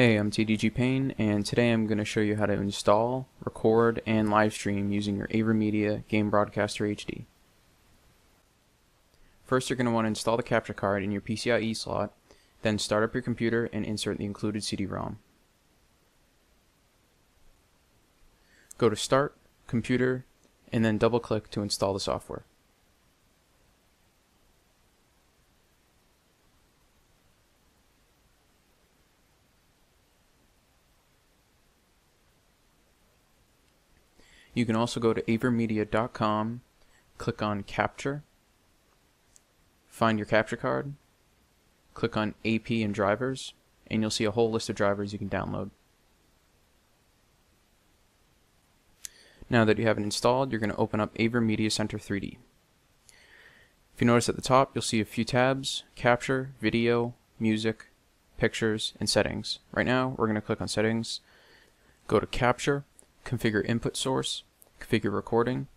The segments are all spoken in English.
Hey, I'm TDG Pain, and today I'm going to show you how to install, record, and live stream using your AverMedia Game Broadcaster HD. First, you're going to want to install the capture card in your PCIe slot, then start up your computer and insert the included CD-ROM. Go to Start, Computer, and then double-click to install the software. You can also go to avermedia.com, click on Capture, find your capture card, click on AP and drivers, and you'll see a whole list of drivers you can download. Now that you have it installed, you're going to open up AverMedia Center 3D. If you notice at the top, you'll see a few tabs, Capture, Video, Music, Pictures, and Settings. Right now, we're going to click on Settings, go to Capture, configure input source, configure recording,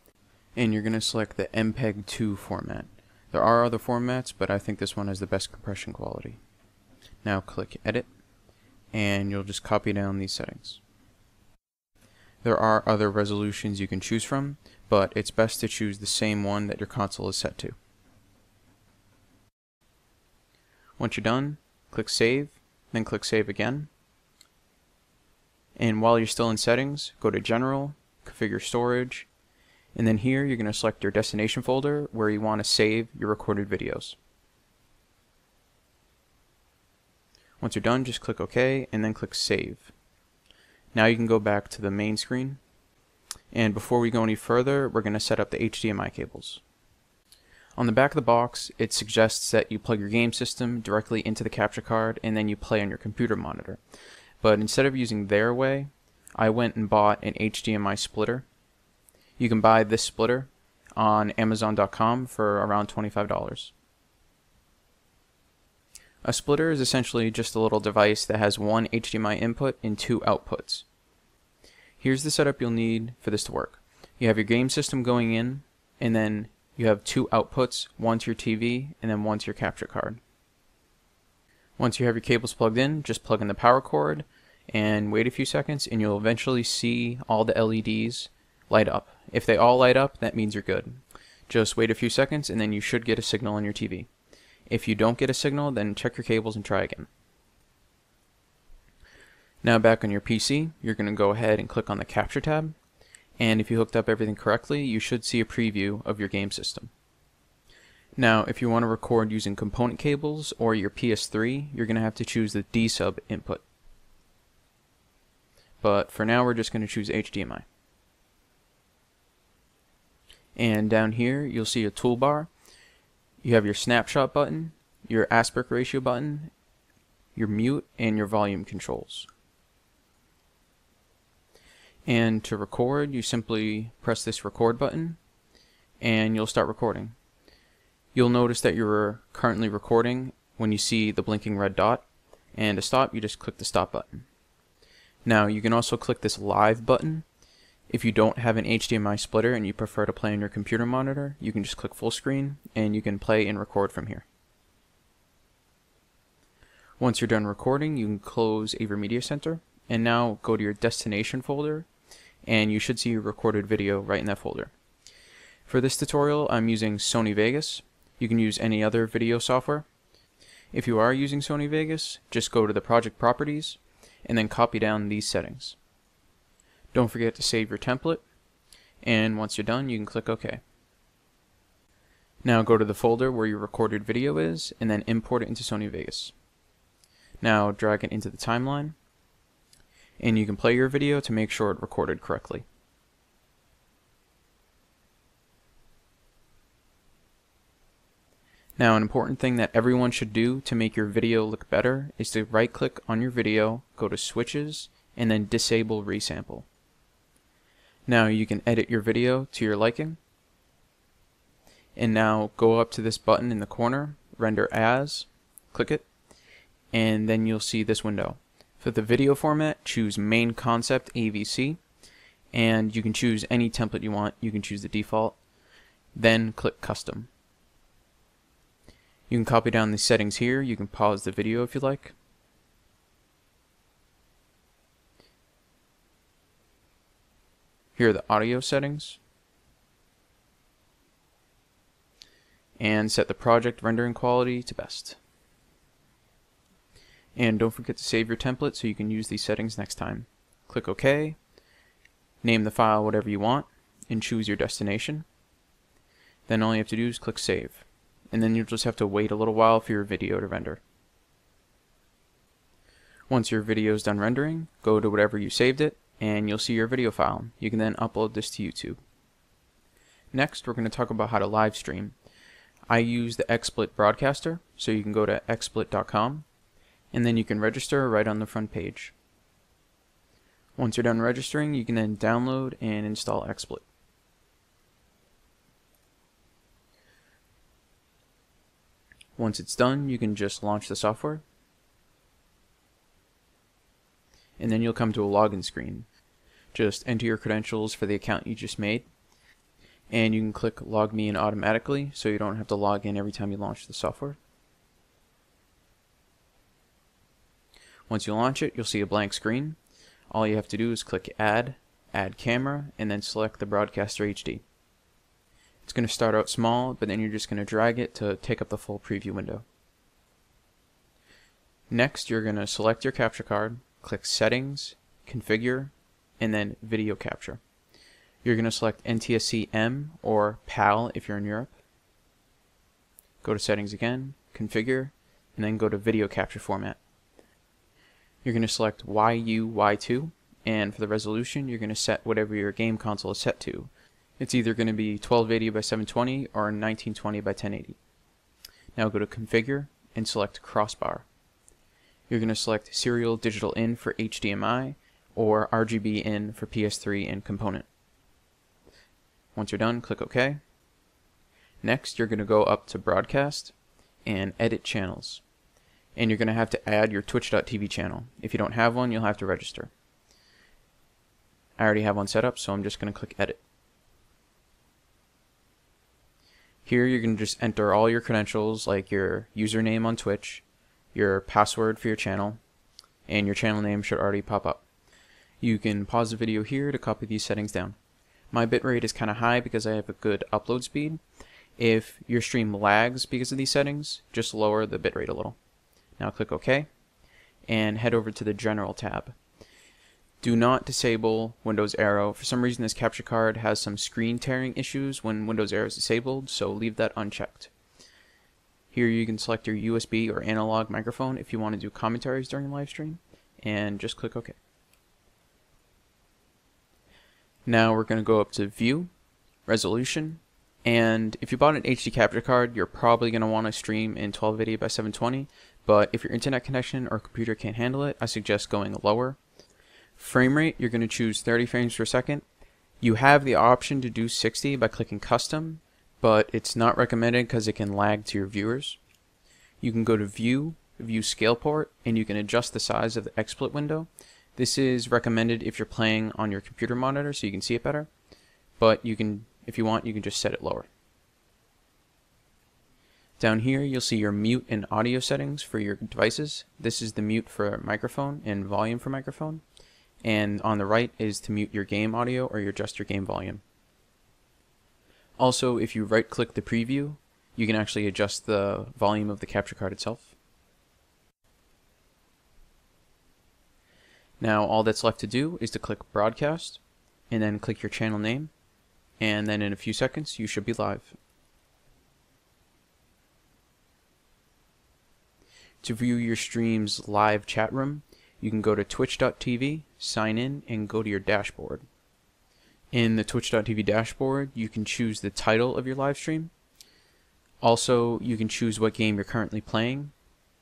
and you're going to select the MPEG-2 format. There are other formats, but I think this one has the best compression quality. Now click Edit, and you'll just copy down these settings. There are other resolutions you can choose from, but it's best to choose the same one that your console is set to. Once you're done, click Save, then click Save again, and while you're still in settings, go to General, Configure Storage, and then here you're going to select your destination folder where you want to save your recorded videos. Once you're done, just click OK and then click Save. Now you can go back to the main screen. And before we go any further, we're going to set up the HDMI cables. On the back of the box, it suggests that you plug your game system directly into the capture card and then you play on your computer monitor. But instead of using their way, I went and bought an HDMI splitter. You can buy this splitter on Amazon.com for around $25. A splitter is essentially just a little device that has one HDMI input and two outputs. Here's the setup you'll need for this to work. You have your game system going in, and then you have two outputs, one to your TV and then one to your capture card. Once you have your cables plugged in, just plug in the power cord and wait a few seconds and you'll eventually see all the LEDs light up. If they all light up, that means you're good. Just wait a few seconds and then you should get a signal on your TV. If you don't get a signal, then check your cables and try again. Now back on your PC, you're going to go ahead and click on the Capture tab. And if you hooked up everything correctly, you should see a preview of your game system. Now, if you want to record using component cables or your PS3, you're going to have to choose the D-sub input. But for now, we're just going to choose HDMI. And down here, you'll see a toolbar. You have your snapshot button, your aspect ratio button, your mute, and your volume controls. And to record, you simply press this record button, and you'll start recording. You'll notice that you're currently recording when you see the blinking red dot. And to stop, you just click the stop button. Now, you can also click this live button. If you don't have an HDMI splitter and you prefer to play on your computer monitor, you can just click full screen and you can play and record from here. Once you're done recording, you can close AverMedia Center and now go to your destination folder and you should see your recorded video right in that folder. For this tutorial, I'm using Sony Vegas. You can use any other video software. If you are using Sony Vegas, just go to the project properties and then copy down these settings. Don't forget to save your template and once you're done you can click OK. Now go to the folder where your recorded video is and then import it into Sony Vegas. Now drag it into the timeline and you can play your video to make sure it recorded correctly. Now an important thing that everyone should do to make your video look better is to right click on your video, go to switches, and then disable resample. Now you can edit your video to your liking. And now go up to this button in the corner, render as, click it, and then you'll see this window. For the video format, choose MainConcept AVC, and you can choose any template you want. You can choose the default. Then click custom. You can copy down the settings here. You can pause the video if you like. Here are the audio settings. And set the project rendering quality to best. And don't forget to save your template so you can use these settings next time. Click OK, name the file whatever you want, and choose your destination. Then all you have to do is click Save. And then you'll just have to wait a little while for your video to render. Once your video is done rendering, go to whatever you saved it, and you'll see your video file. You can then upload this to YouTube. Next, we're going to talk about how to live stream. I use the XSplit Broadcaster, so you can go to xsplit.com, and then you can register right on the front page. Once you're done registering, you can then download and install XSplit. Once it's done, you can just launch the software. And then you'll come to a login screen. Just enter your credentials for the account you just made. And you can click log me in automatically so you don't have to log in every time you launch the software. Once you launch it, you'll see a blank screen. All you have to do is click add, add camera, and then select the Broadcaster HD. It's going to start out small, but then you're just going to drag it to take up the full preview window. Next, you're going to select your capture card, click Settings, Configure, and then Video Capture. You're going to select NTSC M or PAL if you're in Europe. Go to Settings again, Configure, and then go to Video Capture Format. You're going to select YUY2, and for the resolution, you're going to set whatever your game console is set to. It's either going to be 1280 by 720 or 1920 by 1080. Now go to Configure and select Crossbar. You're going to select Serial Digital In for HDMI or RGB In for PS3 and component. Once you're done, click OK. Next, you're going to go up to Broadcast and Edit Channels. And you're going to have to add your Twitch.tv channel. If you don't have one, you'll have to register. I already have one set up, so I'm just going to click Edit. Here you can just enter all your credentials like your username on Twitch, your password for your channel, and your channel name should already pop up. You can pause the video here to copy these settings down. My bitrate is kind of high because I have a good upload speed. If your stream lags because of these settings, just lower the bitrate a little. Now click OK and head over to the General tab do not disable Windows Aero. For some reason this capture card has some screen tearing issues when Windows Aero is disabled, so leave that unchecked. Here you can select your USB or analog microphone if you want to do commentaries during live stream, and just click OK. Now we're going to go up to View, Resolution, and if you bought an HD capture card, you're probably going to want to stream in 1280 by 720, but if your internet connection or computer can't handle it, I suggest going lower Frame rate, you're going to choose 30 frames per second. You have the option to do 60 by clicking custom, but it's not recommended because it can lag to your viewers. You can go to view, view scale port, and you can adjust the size of the XSplit window. This is recommended if you're playing on your computer monitor so you can see it better, but you can, if you want, you can just set it lower. Down here, you'll see your mute and audio settings for your devices. This is the mute for microphone and volume for microphone and on the right is to mute your game audio or adjust your game volume. Also, if you right click the preview, you can actually adjust the volume of the capture card itself. Now all that's left to do is to click broadcast and then click your channel name and then in a few seconds you should be live. To view your stream's live chat room, you can go to twitch.tv, sign in, and go to your dashboard. In the twitch.tv dashboard, you can choose the title of your live stream. Also, you can choose what game you're currently playing,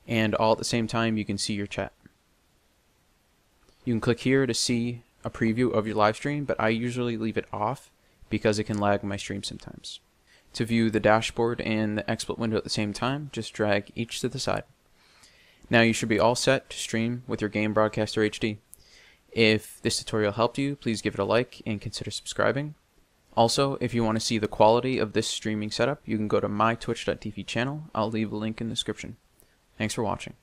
and all at the same time, you can see your chat. You can click here to see a preview of your live stream, but I usually leave it off because it can lag my stream sometimes. To view the dashboard and the XSplit window at the same time, just drag each to the side. Now you should be all set to stream with your Game Broadcaster HD. If this tutorial helped you, please give it a like and consider subscribing. Also, if you want to see the quality of this streaming setup, you can go to my twitch.tv channel. I'll leave a link in the description. Thanks for watching.